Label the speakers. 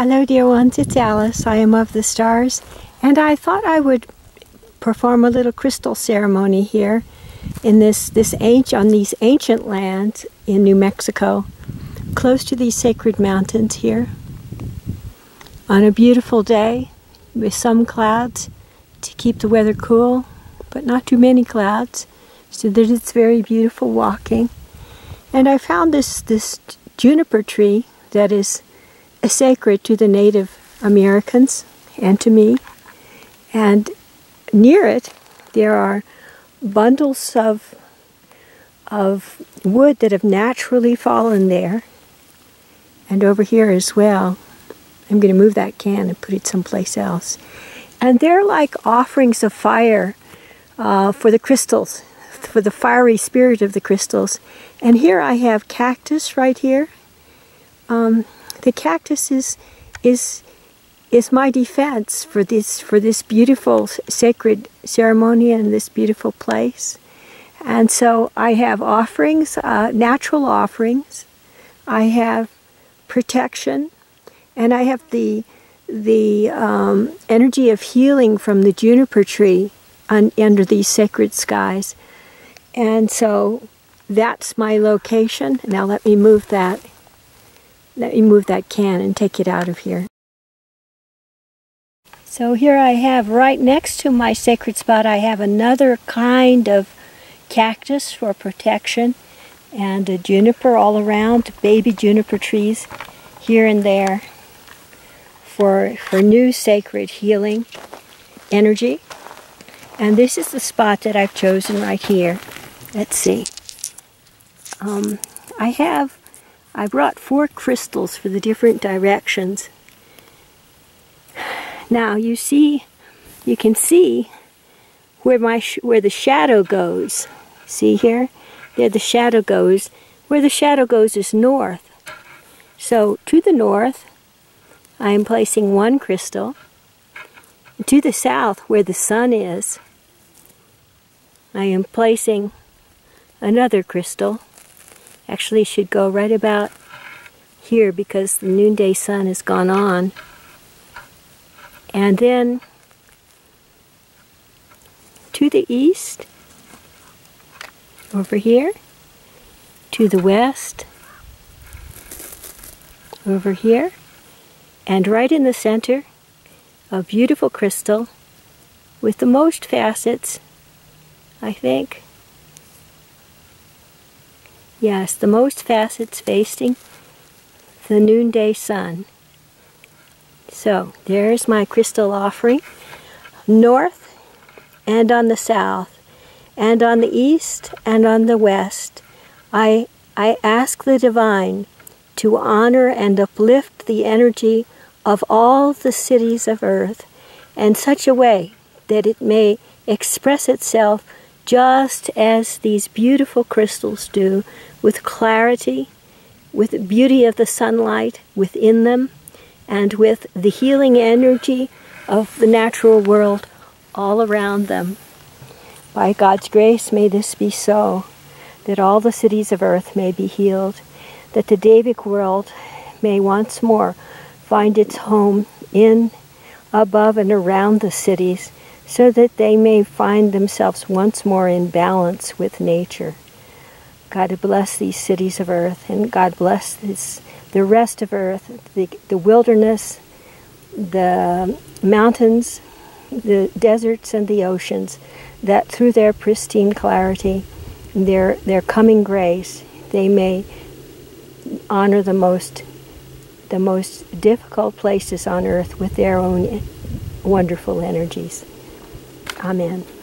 Speaker 1: Hello, dear ones. It's Alice. I am of the stars, and I thought I would perform a little crystal ceremony here in this this ancient on these ancient lands in New Mexico, close to these sacred mountains here. On a beautiful day, with some clouds to keep the weather cool, but not too many clouds, so that it's very beautiful walking. And I found this this juniper tree that is sacred to the Native Americans and to me. And near it, there are bundles of, of wood that have naturally fallen there. And over here as well. I'm going to move that can and put it someplace else. And they're like offerings of fire uh, for the crystals, for the fiery spirit of the crystals. And here I have cactus right here. Um, the cactus is is is my defense for this for this beautiful sacred ceremony and this beautiful place. And so I have offerings, uh, natural offerings. I have protection, and I have the the um, energy of healing from the juniper tree un, under these sacred skies. And so that's my location. Now let me move that let me move that can and take it out of here. So here I have right next to my sacred spot, I have another kind of cactus for protection and a juniper all around, baby juniper trees here and there for, for new sacred healing energy. And this is the spot that I've chosen right here. Let's see. Um, I have I brought four crystals for the different directions. Now you see, you can see where my where the shadow goes. See here, there the shadow goes. Where the shadow goes is north. So to the north, I am placing one crystal. To the south, where the sun is, I am placing another crystal actually should go right about here because the noonday sun has gone on. And then to the east, over here, to the west, over here, and right in the center, a beautiful crystal with the most facets, I think, Yes, the most facets facing the noonday sun. So there's my crystal offering. North and on the south and on the east and on the west, I, I ask the divine to honor and uplift the energy of all the cities of earth in such a way that it may express itself just as these beautiful crystals do, with clarity, with the beauty of the sunlight within them, and with the healing energy of the natural world all around them. By God's grace, may this be so, that all the cities of earth may be healed, that the Devic world may once more find its home in, above, and around the cities so that they may find themselves once more in balance with nature. God bless these cities of earth, and God bless this, the rest of earth, the, the wilderness, the mountains, the deserts, and the oceans, that through their pristine clarity, their, their coming grace, they may honor the most, the most difficult places on earth with their own wonderful energies. Amen.